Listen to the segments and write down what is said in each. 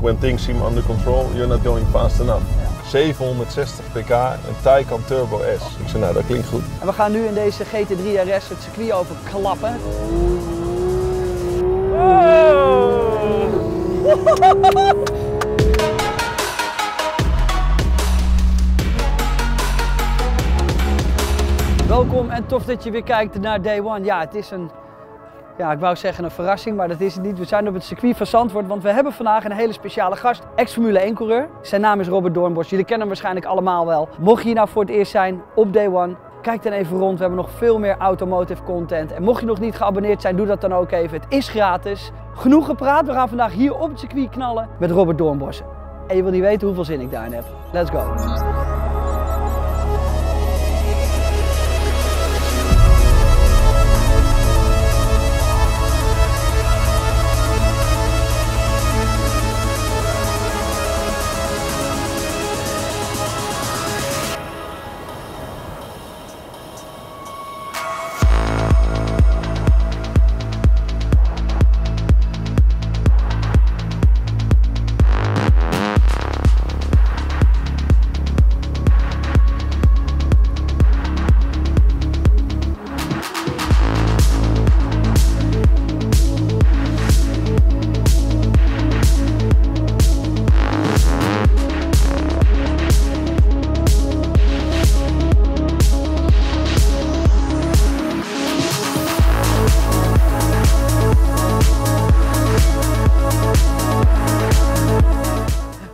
when things seem under control, you're not going fast enough. 760 pk, een Taycan Turbo S. Ik zei, nou dat klinkt goed. En we gaan nu in deze GT3 RS het circuit overklappen. Welkom en tof dat je weer kijkt naar Day One. Ja, het is een, ja, ik wou zeggen een verrassing, maar dat is het niet. We zijn op het circuit van Zandvoort, want we hebben vandaag een hele speciale gast. Ex-Formule 1 coureur. Zijn naam is Robert Doornbos. Jullie kennen hem waarschijnlijk allemaal wel. Mocht je hier nou voor het eerst zijn op Day One, kijk dan even rond. We hebben nog veel meer automotive content. En mocht je nog niet geabonneerd zijn, doe dat dan ook even. Het is gratis. Genoeg gepraat. We gaan vandaag hier op het circuit knallen met Robert Doornbos. En je wil niet weten hoeveel zin ik daarin heb. Let's go.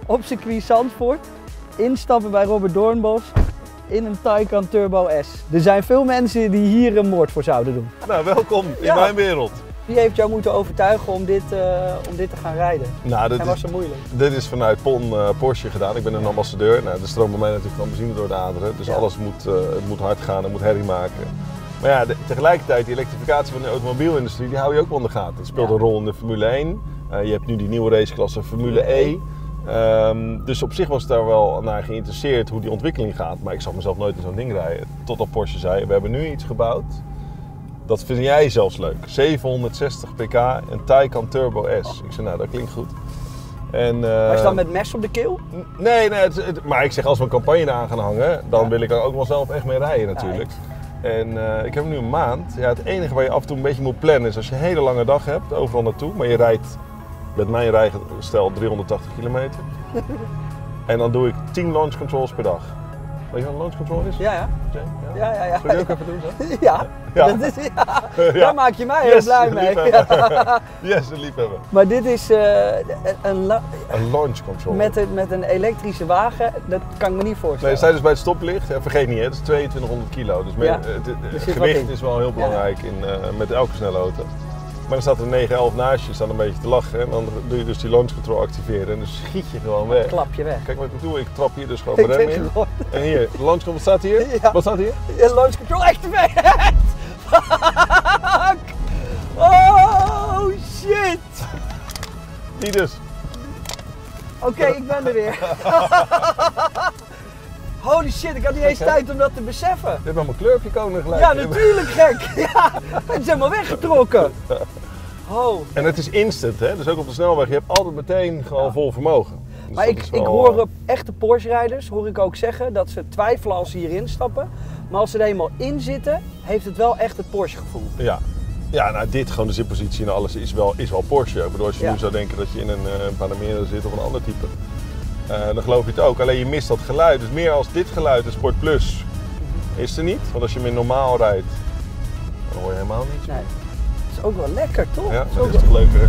Op circuit Zandvoort. Instappen bij Robert Doornbos in een Taycan Turbo S. Er zijn veel mensen die hier een moord voor zouden doen. Nou, welkom in Ja. mijn wereld. Wie heeft jou moeten overtuigen om dit, eh, om dit te gaan rijden? Nou, dit En is, was het moeilijk? dit is vanuit PON eh, Porsche gedaan. Ik ben een ambassadeur. Nou, er stroomt bij mij natuurlijk van benzine door de aderen. Dus Ja. alles moet, eh, het moet hard gaan, het moet herrie maken. Maar ja, de- tegelijkertijd, die elektrificatie van de automobielindustrie, die hou je ook wel in de gaten. Het speelt een rol in de Formule 1. Eh, je hebt nu die nieuwe raceklasse Formule E. Ehm, dus op zich was ik daar wel naar geïnteresseerd hoe die ontwikkeling gaat. Maar ik zag mezelf nooit in zo'n ding rijden. Totdat Porsche zei, we hebben nu iets gebouwd. Dat vind jij zelfs leuk. 760 pk, een Taycan Turbo S. Ik zei, nou dat klinkt goed. En, eh, Was je dan met mes op de keel? Nee, nee het, het- maar ik zeg als we een campagne aan gaan hangen, dan Ja. wil ik er ook wel zelf echt mee rijden natuurlijk. En eh, ik heb nu een maand. Ja, het enige waar je af en toe een beetje moet plannen is als je een hele lange dag hebt, overal naartoe, maar je rijdt met mijn rijstel 380 kilometer. en dan doe ik 10 launch controls per dag. Weet je wat een launch control is? Ja, ja. Ja. Ja, ja, ja. Die ook even doen zo? Ja, Ja. Dat is, ja. Ja. daar maak je mij heel Yes, blij mee. liefhebber. Yes, een liefhebber. Maar dit is eh, een, la- Een launch control. met, een, met een elektrische wagen, dat kan ik me niet Nee, voorstellen. sta je dus bij het stoplicht. Ja, vergeet niet, hè, het is 2200 kilo. Dus men- Ja, het, het- het zit wat gewicht is wel heel belangrijk in, eh, met elke snelle auto. Maar dan staat er 911 naast je, staan een beetje te lachen. En dan doe je dus die launch control activeren en dan schiet je gewoon weg. Klap je weg. Kijk wat ik doe, ik trap hier dus gewoon mijn rem in. En hier, launch control, wat staat hier? Ja. Wat staat hier? launch control activated! Fuck! Oh shit! Die dus. Oké, ik ben er weer. Holy shit, ik had niet eens tijd om dat te beseffen. Je hebt mijn kleurpje koning gelijk. Ja, natuurlijk gek. Ja, het is helemaal weggetrokken. Oh. En het is instant, hè? dus ook op de snelweg, je hebt altijd meteen gewoon vol vermogen. Dus Maar ik, is ik hoor eh, op echte Porsche-rijders, hoor ik ook zeggen, dat ze twijfelen als ze hierin stappen. Maar als ze er eenmaal in zitten, heeft het wel echt het Porsche-gevoel. Ja. Ja, nou dit, gewoon de zitpositie en alles is wel, is wel Porsche. Ik bedoel, als je Ja. nu zou denken dat je in een, eh, een Panamera zit of een ander type, eh, dan geloof je het ook. Alleen je mist dat geluid. Dus meer als dit geluid, de Sport Plus, is er niet. Want als je hem in normaal rijdt, dan hoor je helemaal niets. Nee. Het is ook wel lekker, toch? Ja, Het is dat toch leuker.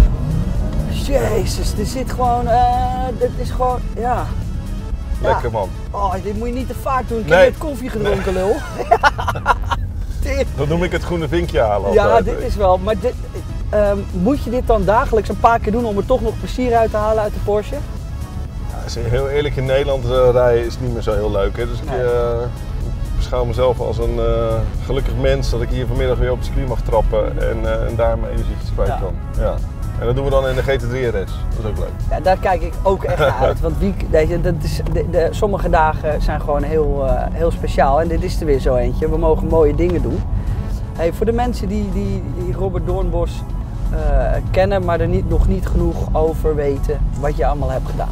Jezus, er zit gewoon, eh dit is gewoon, ja. Lekker man. Oh, dit moet je niet te vaak doen. Ik Nee. heb net koffie gedronken, lul. Dit- Dan noem ik het groene vinkje halen ja, altijd. dit is wel, maar dit, ehm, moet je dit dan dagelijks een paar keer doen om er toch nog plezier uit te halen uit de Porsche? Heel eerlijk in Nederland eh, rijden is niet meer zo heel leuk. Hè? Dus ik Nee. eh, beschouw mezelf als een eh, gelukkig mens dat ik hier vanmiddag weer op het circuit mag trappen en, en daar mijn energietjes kwijt Ja. kan. Ja. En dat doen we dan in de GT3 RS. Dat is ook leuk. Ja, daar kijk ik ook echt naar uit. Want wie, weet je, dat is, de, de- sommige dagen zijn gewoon heel, heel speciaal. En dit is er weer zo eentje. We mogen mooie dingen doen. Hey, voor de mensen die, die, die Robert Doornbos kennen, maar er niet, nog niet genoeg over weten wat je allemaal hebt gedaan.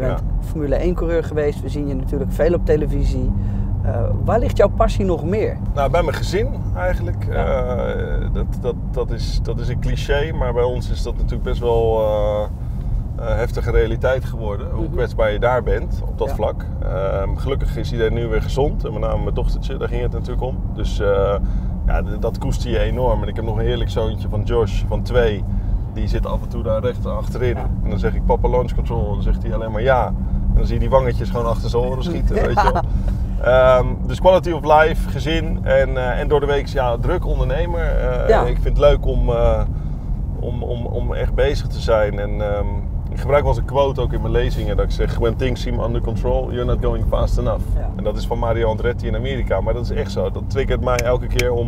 Je bent Formule 1 coureur geweest, we zien je natuurlijk veel op televisie. Eh, waar ligt jouw passie nog meer? Nou, bij mijn gezin eigenlijk. Ja. Eh, dat, dat, dat, is, dat is een cliché, maar bij ons is dat natuurlijk best wel eh, heftige realiteit geworden. Hoe Mhm. kwetsbaar je daar bent op dat Ja. vlak. Ehm, gelukkig is iedereen nu weer gezond. En met name mijn dochtertje, daar ging het natuurlijk om. Dus ja, dat koester je enorm. En ik heb nog een heerlijk zoontje van Josh, van twee. Die zit af en toe daar recht achterin. En dan zeg ik papa launch control. En dan zegt hij alleen maar ja. En dan zie je die wangetjes gewoon achter zijn oren schieten, weet je wel. Ehm, dus quality of life, gezin en, eh, en door de week ja, druk ondernemer. Eh, Ja. Ik vind het leuk om, eh, om, om, om echt bezig te zijn. En ehm, ik gebruik wel eens een quote ook in mijn lezingen dat ik zeg: When things seem under control, you're not going fast enough. Ja. En dat is van Mario Andretti in Amerika, maar dat is echt zo. Dat triggert mij elke keer om.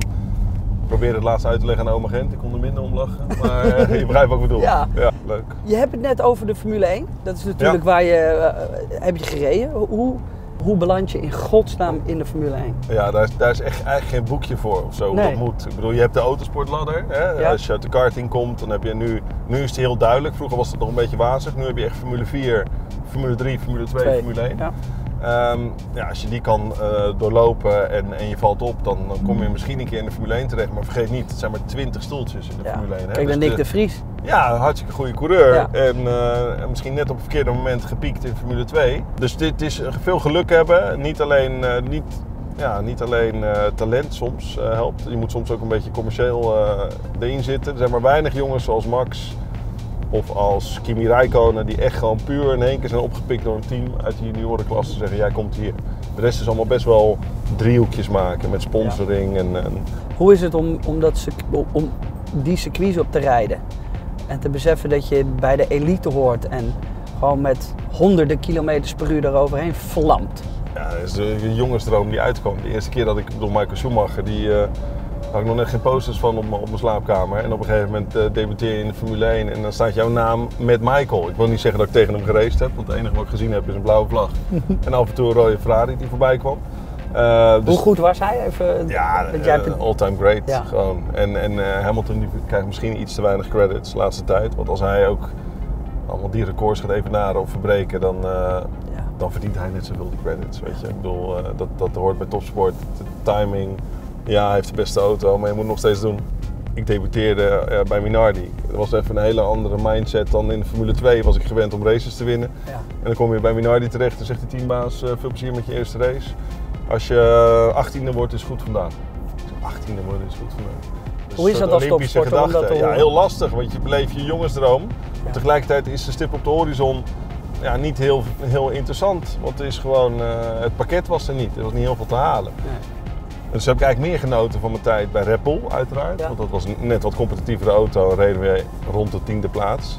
Ik probeer het laatst uit te leggen aan oma Gent. Ik kon er minder om lachen. Maar eh, je begrijpt wat ik bedoel. Ja. leuk. Je hebt het net over de Formule 1. Dat is natuurlijk waar je eh, heb je gereden. Hoe, hoe beland je in godsnaam in de Formule 1? Ja, daar is, daar is echt eigenlijk geen boekje voor of zo. Nee. Dat moet. Ik bedoel, je hebt de autosportladder. Hè? Ja. Als je uit de karting komt, dan heb je nu... Nu is het heel duidelijk. Vroeger was het nog een beetje wazig. Nu heb je echt Formule 4, Formule 3, Formule 2, Twee. Formule 1. Ja. Ehm, ja, als je die kan eh, doorlopen en, en je valt op, dan, dan kom je misschien een keer in de Formule 1 terecht. Maar vergeet niet, het zijn maar 20 stoeltjes in de Ja. Formule 1. Hè? Kijk naar Dus Nick de Vries. ja, een hartstikke goede coureur. Ja. En eh, misschien net op het verkeerde moment gepiekt in Formule 2. Dus dit is veel geluk hebben. Niet alleen, eh, niet, ja, niet alleen eh, talent soms eh, helpt. Je moet soms ook een beetje commercieel eh, erin zitten. Er zijn maar weinig jongens zoals Max of als Kimi Räikkönen die echt gewoon puur in één keer zijn opgepikt door een team uit de juniorenklasse. Zeggen jij komt hier. De rest is allemaal best wel driehoekjes maken met sponsoring. En, en Hoe is het om, om, dat, om die circuits op te rijden? En te beseffen dat je bij de elite hoort en gewoon met honderden kilometers per uur eroverheen vlamt. Ja, dat is de jongensdroom die uitkwam. De eerste keer dat ik door Michael Schumacher, die eh, had ik nog net geen posters van op, mijn- op mijn slaapkamer. En op een gegeven moment eh, debuteer je in de Formule 1 en dan staat jouw naam met Michael. Ik wil niet zeggen dat ik tegen hem geraced heb, want het enige wat ik gezien heb is een blauwe vlag. en af en toe een rode Ferrari die voorbij kwam. Eh, dus- Hoe goed was hij? Even, ja, want jij hebt eh, het- all-time great. Ja. Gewoon. En, en eh, Hamilton die krijgt misschien iets te weinig credits de laatste tijd. Want als hij ook allemaal die records gaat evenaren of verbreken, dan, eh, Ja. dan verdient hij net zoveel die credits. Weet je? Ik bedoel, eh, dat, dat hoort bij topsport. De timing. Ja, hij heeft de beste auto, maar je moet het nog steeds doen. Ik debuteerde eh, bij Minardi. Dat was even een hele andere mindset dan in de Formule 2. Was ik gewend om races te winnen. Ja. En dan kom je bij Minardi terecht en zegt de teambaas, eh, veel plezier met je eerste race. Als je 18e wordt, is het goed vandaag. Ik zeg, 18e worden is goed vandaag. Dus Hoe is dat als Olympische topsporter om dat gedachte. te Ja, heel lastig, want je beleeft je jongensdroom. Ja. Tegelijkertijd is de stip op de horizon ja, niet heel, heel interessant. Want er is gewoon, eh, het pakket was er niet. Er was niet heel veel te halen. Nee. Dus heb ik eigenlijk meer genoten van mijn tijd bij Red Bull, uiteraard. Ja. Want dat was een net wat competitievere auto en reden we rond de tiende plaats.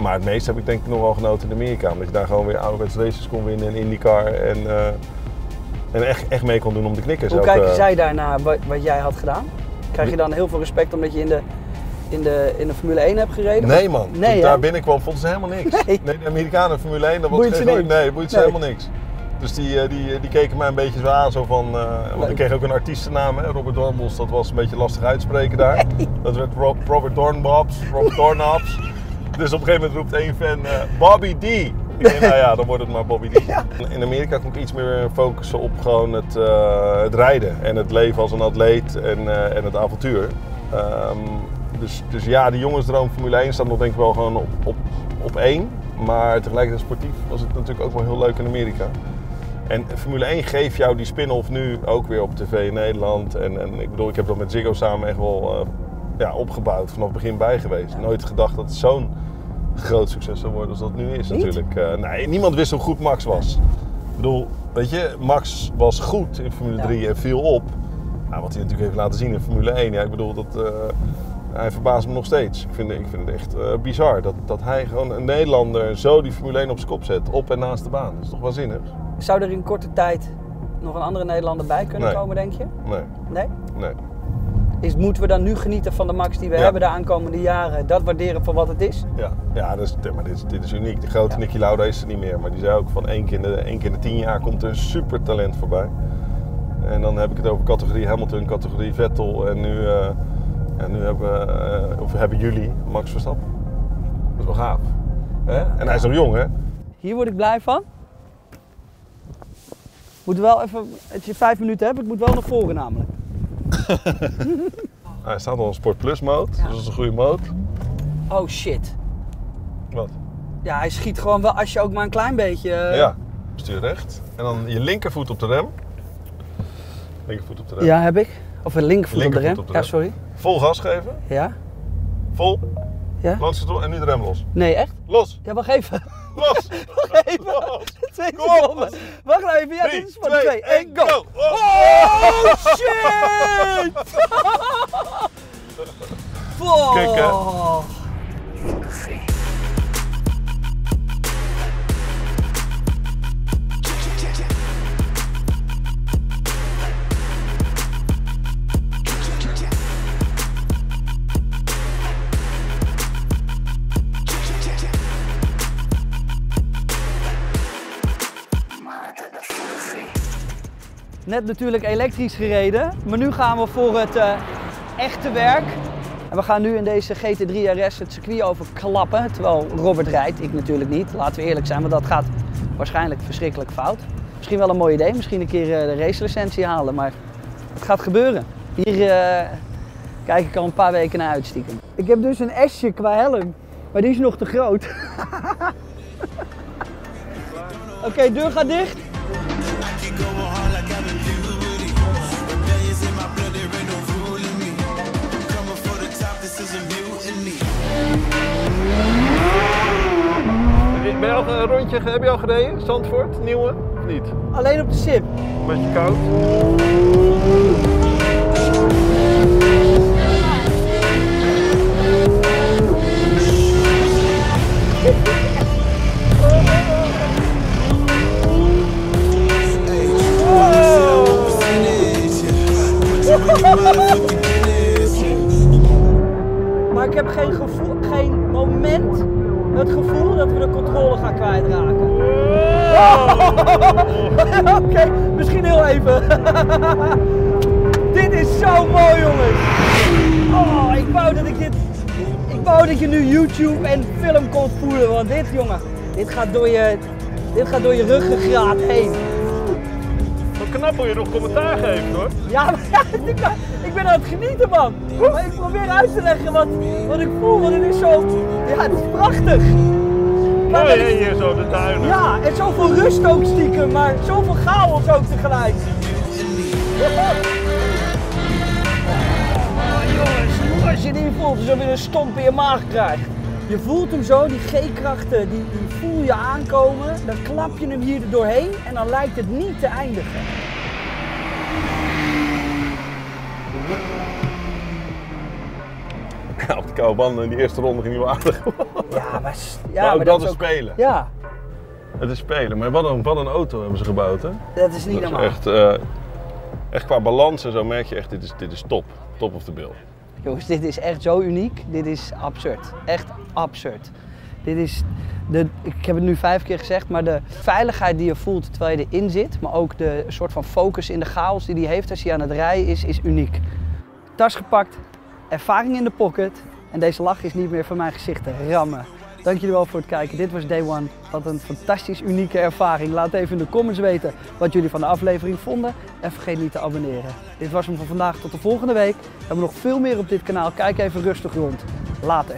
Maar het meest heb ik denk ik nog wel genoten in Amerika. Omdat je daar gewoon weer ouderwets races kon winnen in IndyCar. En, eh, en echt, echt mee kon doen om de knikkers. Hoe kijken eh, zij daarna wat, wat jij had gedaan? Krijg je dan heel veel respect omdat je in de, in de, in de Formule 1 hebt gereden? Nee man, Nee, toen ik daar binnenkwam vonden ze helemaal niks. Nee. de Amerikanen Formule 1, dat was Boeit geen-? Nee, boeit ze Nee. helemaal niks. Dus die, eh, die, die keken mij een beetje zo aan, zo van, eh, want ik kreeg ook een artiestennaam, hè, Robert Dornbos, dat was een beetje lastig uitspreken daar. Dat werd Rob- Robert Dornbobs, Robert Dornabs. Dus op een gegeven moment roept één fan, eh, Bobby D. Ik denk, nou ja, dan wordt het maar Bobby D. In Amerika kon ik iets meer focussen op gewoon het, het rijden en het leven als een atleet en, en het avontuur. Ehm, dus, dus ja, de jongensdroom Formule 1 staat nog denk ik wel gewoon op, op, op één. Maar tegelijkertijd sportief was het natuurlijk ook wel heel leuk in Amerika. En Formule 1 geeft jou die spin-off nu ook weer op tv in Nederland. En, en ik bedoel, ik heb dat met Ziggo samen echt wel eh, ja, opgebouwd, vanaf het begin bij geweest. Nooit gedacht dat het zo'n groot succes zou worden als dat nu is Niet? natuurlijk. Eh, nee, niemand wist hoe goed Max was. Ik bedoel, weet je, Max was goed in Formule Ja. 3 en viel op. Nou, wat hij natuurlijk heeft laten zien in Formule 1, ja, ik bedoel, dat, eh, hij verbaast me nog steeds. Ik vind, ik vind het echt bizar dat, dat hij gewoon een Nederlander zo die Formule 1 op zijn kop zet, op en naast de baan. Dat is toch waanzinnig? Zou er in korte tijd nog een andere Nederlander bij kunnen Nee. komen, denk je? Nee, Nee? nee. Is, moeten we dan nu genieten van de Max die we Ja. hebben de aankomende jaren? Dat waarderen voor wat het is? Ja, ja dat is, maar dit, is- dit is uniek. De grote Ja. Nicky Lauda is er niet meer. Maar die zei ook van één keer in de, één keer in de tien jaar komt er een super talent voorbij. En dan heb ik het over categorie Hamilton, categorie Vettel. En nu, eh, En nu hebben, eh, of hebben jullie Max Verstappen. Dat is wel gaaf. Hè? En hij is nog jong, hè? Hier word ik blij van. Moet wel even, als je vijf minuten hebt, ik moet wel naar voren namelijk. Hij staat al in Sport Plus mode, dus dat is een goede mode. Oh shit. Wat? Ja, hij schiet gewoon wel als je ook maar een klein beetje... eh, Ja, stuur recht. En dan je linkervoet op de rem. Linkervoet op de rem. Ja, heb ik. Of een linkervoet op de Linkervoet rem. op de Ja, sorry. Vol gas geven. Ja? Vol. Ja? Landscontrole en nu de rem los. Nee, echt? Los. Ja, wacht even. Los. Wacht even. Los. Twee seconden. Wacht nou even. Ja, dit is voor twee, twee. één, Eén, go. go. Oh, shit! Kijk, hè. Net natuurlijk elektrisch gereden, maar nu gaan we voor het eh, echte werk. En we gaan nu in deze GT3 RS het circuit overklappen, terwijl Robert rijdt, ik natuurlijk niet. Laten we eerlijk zijn, want dat gaat waarschijnlijk verschrikkelijk fout. Misschien wel een mooi idee, misschien een keer eh, de racelicentie halen, maar het gaat gebeuren. Hier eh, kijk ik al een paar weken naar uit stiekem. Ik heb dus een S'je qua helm, maar die is nog te groot. Oké, deur gaat dicht. Ben je al een rondje, heb je al gereden? Zandvoort, nieuwe? Of niet? Alleen op de SIP. Beetje koud. dit is zo mooi, jongens. Oh, ik wou dat ik dit. Ik wou dat je nu YouTube en film kon voelen, want dit, jongen, dit gaat door je, dit gaat door je ruggengraat heen. Wat knap hoe je nog commentaar geeft hoor. Ja, maar ik, ben, ik ben aan het genieten, man. Maar ik probeer uit te leggen wat, wat ik voel, want het is zo... Ja, het is prachtig. Is- hier zo de tuinen. ja, en zoveel rust ook stiekem, maar zoveel chaos ook tegelijk. Oh, jongens, als je die voelt, alsof je een stomp in je maag krijgt. Je voelt hem zo, die G-krachten, die, die voel je aankomen. Dan klap je hem hier er doorheen en dan lijkt het niet te eindigen. Ja, op de koude banden in die eerste ronde ging niet wel aardig. Ja, maar, ja, maar ook dat is ook- spelen. Ja, Het is spelen. Maar wat een, wat een auto hebben ze gebouwd hè. dat is niet Dat is normaal. echt, eh, echt qua balans en zo merk je echt, dit is, dit is top. Top of the bill. Jongens, dit is echt zo uniek. Dit is absurd. Echt absurd. Dit is, de, ik heb het nu vijf keer gezegd, maar de veiligheid die je voelt terwijl je erin zit, maar ook de soort van focus in de chaos die hij heeft als hij aan het rijden is, is uniek. Tas gepakt, ervaring in de pocket en deze lach is niet meer van mijn gezicht te rammen. Dank jullie wel voor het kijken. Dit was Day One. Wat een fantastisch unieke ervaring. Laat even in de comments weten wat jullie van de aflevering vonden. En vergeet niet te abonneren. Dit was hem voor vandaag. Tot de volgende week. We hebben nog veel meer op dit kanaal. Kijk even rustig rond. Later.